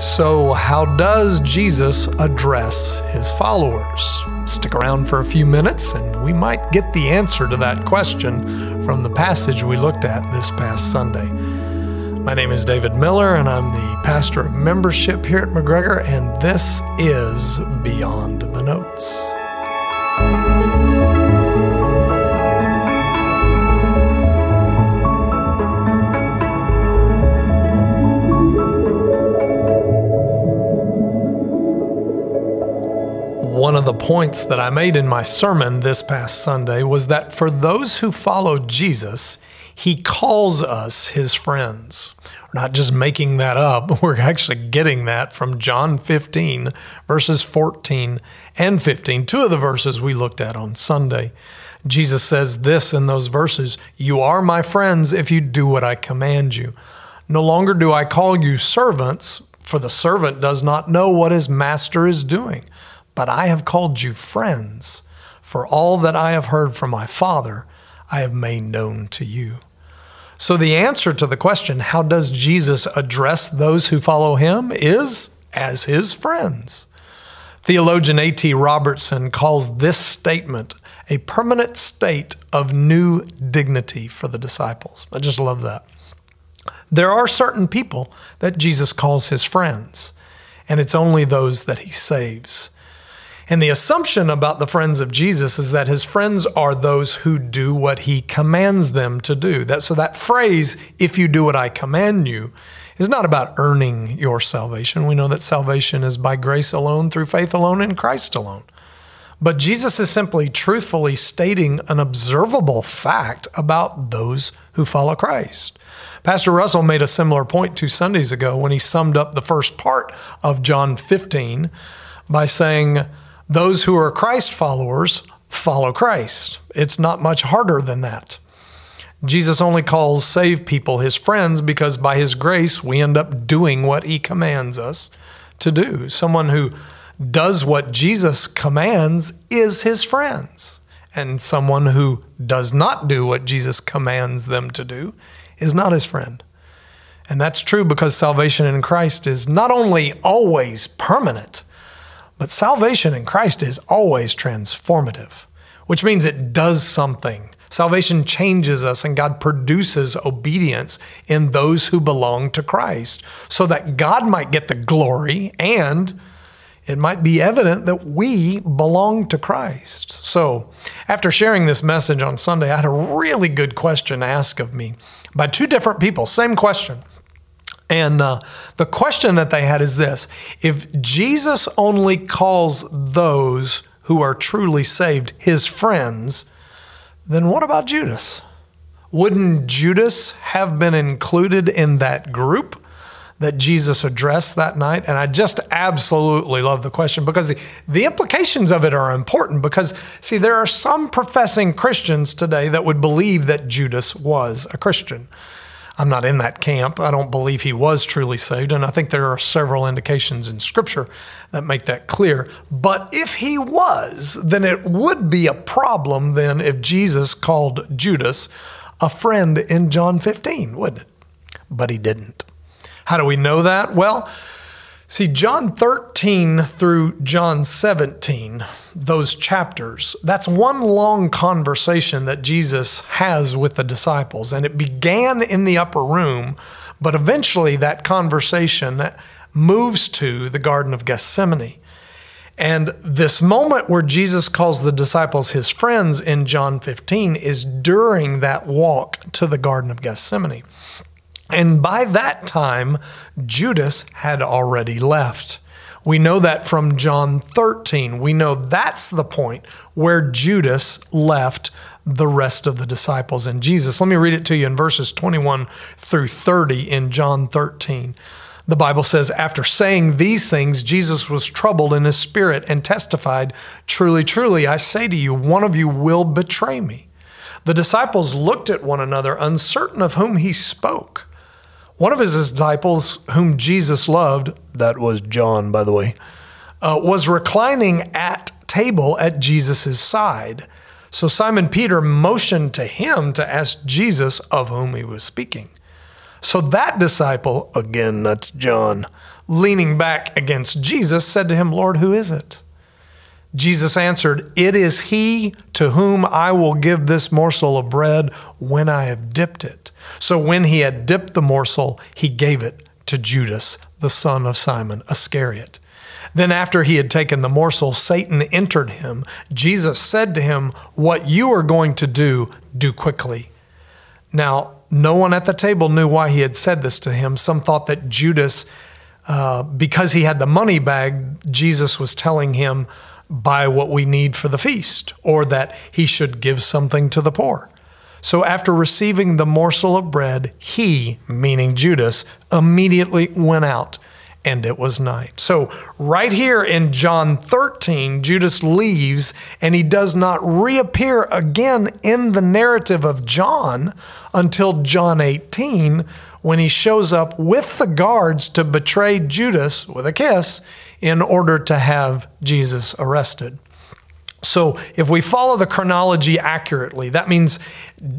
So, how does Jesus address his followers? Stick around for a few minutes and we might get the answer to that question from the passage we looked at this past Sunday. My name is David Miller and I'm the pastor of membership here at McGregor, and this is Beyond the Notes. Of the points that I made in my sermon this past Sunday was that for those who follow Jesus, he calls us his friends. We're not just making that up, we're actually getting that from John 15, verses 14 and 15, two of the verses we looked at on Sunday. Jesus says this in those verses You are my friends if you do what I command you. No longer do I call you servants, for the servant does not know what his master is doing but I have called you friends, for all that I have heard from my Father, I have made known to you. So, the answer to the question, how does Jesus address those who follow him, is as his friends. Theologian A.T. Robertson calls this statement a permanent state of new dignity for the disciples. I just love that. There are certain people that Jesus calls his friends, and it's only those that he saves. And the assumption about the friends of Jesus is that his friends are those who do what he commands them to do. That so that phrase, if you do what I command you, is not about earning your salvation. We know that salvation is by grace alone, through faith alone, in Christ alone. But Jesus is simply truthfully stating an observable fact about those who follow Christ. Pastor Russell made a similar point two Sundays ago when he summed up the first part of John 15 by saying, those who are Christ followers follow Christ. It's not much harder than that. Jesus only calls saved people his friends because by his grace we end up doing what he commands us to do. Someone who does what Jesus commands is his friends. And someone who does not do what Jesus commands them to do is not his friend. And that's true because salvation in Christ is not only always permanent, but salvation in Christ is always transformative, which means it does something. Salvation changes us, and God produces obedience in those who belong to Christ so that God might get the glory and it might be evident that we belong to Christ. So, after sharing this message on Sunday, I had a really good question asked of me by two different people, same question. And uh, the question that they had is this If Jesus only calls those who are truly saved his friends, then what about Judas? Wouldn't Judas have been included in that group that Jesus addressed that night? And I just absolutely love the question because the, the implications of it are important. Because, see, there are some professing Christians today that would believe that Judas was a Christian. I'm not in that camp. I don't believe he was truly saved. And I think there are several indications in Scripture that make that clear. But if he was, then it would be a problem then if Jesus called Judas a friend in John 15, wouldn't it? But he didn't. How do we know that? Well, See, John 13 through John 17, those chapters, that's one long conversation that Jesus has with the disciples. And it began in the upper room, but eventually that conversation moves to the Garden of Gethsemane. And this moment where Jesus calls the disciples his friends in John 15 is during that walk to the Garden of Gethsemane. And by that time, Judas had already left. We know that from John 13. We know that's the point where Judas left the rest of the disciples and Jesus. Let me read it to you in verses 21 through 30 in John 13. The Bible says, After saying these things, Jesus was troubled in his spirit and testified, Truly, truly, I say to you, one of you will betray me. The disciples looked at one another, uncertain of whom he spoke. One of his disciples, whom Jesus loved, that was John, by the way, uh, was reclining at table at Jesus' side. So Simon Peter motioned to him to ask Jesus of whom he was speaking. So that disciple, again, that's John, leaning back against Jesus, said to him, Lord, who is it? Jesus answered, It is he to whom I will give this morsel of bread when I have dipped it. So when he had dipped the morsel, he gave it to Judas, the son of Simon Iscariot. Then, after he had taken the morsel, Satan entered him. Jesus said to him, What you are going to do, do quickly. Now, no one at the table knew why he had said this to him. Some thought that Judas, uh, because he had the money bag, Jesus was telling him, Buy what we need for the feast, or that he should give something to the poor. So after receiving the morsel of bread, he, meaning Judas, immediately went out and it was night. So, right here in John 13, Judas leaves and he does not reappear again in the narrative of John until John 18 when he shows up with the guards to betray Judas with a kiss in order to have Jesus arrested. So, if we follow the chronology accurately, that means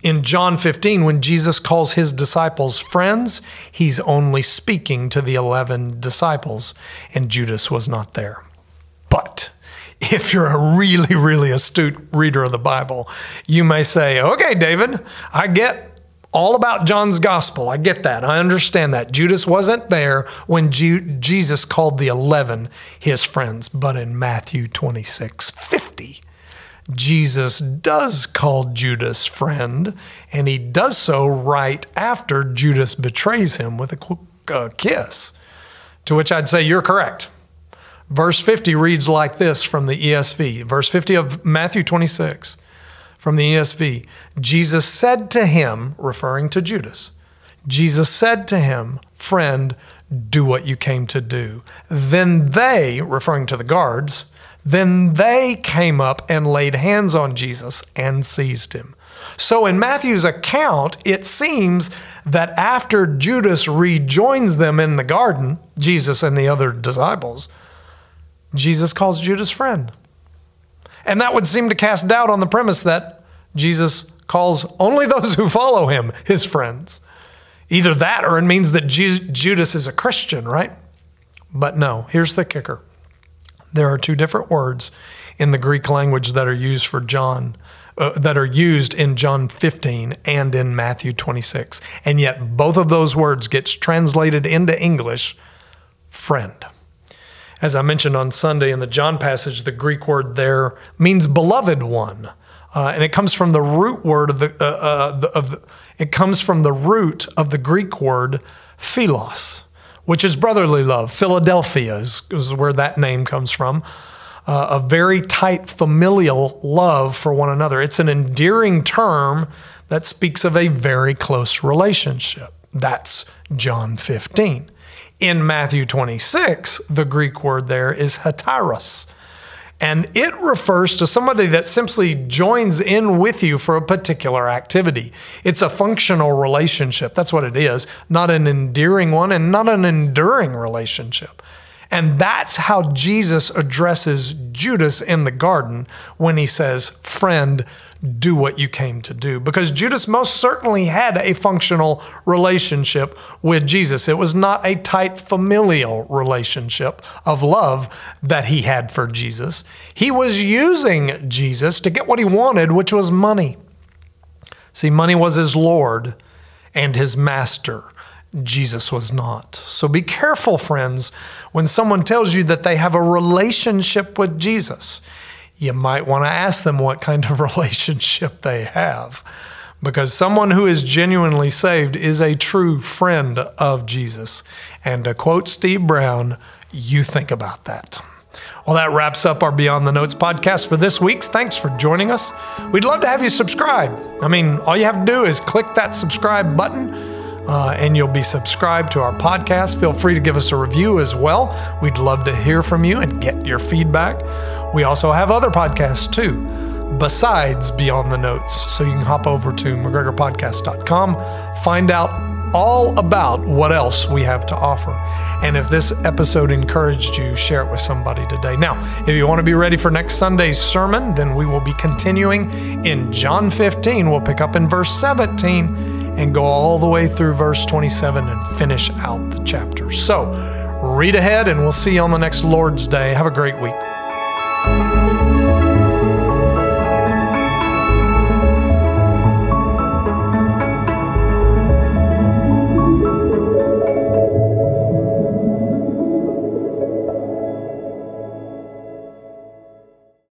in John 15, when Jesus calls his disciples friends, he's only speaking to the 11 disciples, and Judas was not there. But if you're a really, really astute reader of the Bible, you may say, okay, David, I get all about John's gospel. I get that. I understand that. Judas wasn't there when Jesus called the 11 his friends, but in Matthew 26 50, Jesus does call Judas friend, and he does so right after Judas betrays him with a uh, kiss. To which I'd say, You're correct. Verse 50 reads like this from the ESV. Verse 50 of Matthew 26 from the ESV. Jesus said to him, referring to Judas, Jesus said to him, Friend, do what you came to do. Then they, referring to the guards, then they came up and laid hands on Jesus and seized him. So in Matthew's account, it seems that after Judas rejoins them in the garden, Jesus and the other disciples, Jesus calls Judas friend. And that would seem to cast doubt on the premise that Jesus calls only those who follow him his friends. Either that or it means that Judas is a Christian, right? But no, here's the kicker there are two different words in the Greek language that are used for John. Uh, that are used in John 15 and in Matthew 26. And yet both of those words gets translated into English friend. As I mentioned on Sunday in the John passage, the Greek word there means beloved one. Uh, and it comes from the root word of the, uh, uh, of the, it comes from the root of the Greek word philos, which is brotherly love. Philadelphia is, is where that name comes from. Uh, a very tight familial love for one another. It's an endearing term that speaks of a very close relationship. That's John 15. In Matthew 26, the Greek word there is hetairos. And it refers to somebody that simply joins in with you for a particular activity. It's a functional relationship. That's what it is, not an endearing one and not an enduring relationship. And that's how Jesus addresses Judas in the garden when he says, Friend, do what you came to do. Because Judas most certainly had a functional relationship with Jesus. It was not a tight familial relationship of love that he had for Jesus. He was using Jesus to get what he wanted, which was money. See, money was his Lord and his master. Jesus was not. So be careful, friends, when someone tells you that they have a relationship with Jesus. You might want to ask them what kind of relationship they have. Because someone who is genuinely saved is a true friend of Jesus. And to quote Steve Brown, you think about that. Well, that wraps up our Beyond the Notes podcast for this week. Thanks for joining us. We'd love to have you subscribe. I mean, all you have to do is click that subscribe button uh, and you'll be subscribed to our podcast. Feel free to give us a review as well. We'd love to hear from you and get your feedback. We also have other podcasts too, besides Beyond the Notes. So you can hop over to McGregorPodcast.com, find out all about what else we have to offer. And if this episode encouraged you, share it with somebody today. Now, if you want to be ready for next Sunday's sermon, then we will be continuing in John 15. We'll pick up in verse 17 and go all the way through verse 27 and finish out the chapter. So, read ahead, and we'll see you on the next Lord's Day. Have a great week.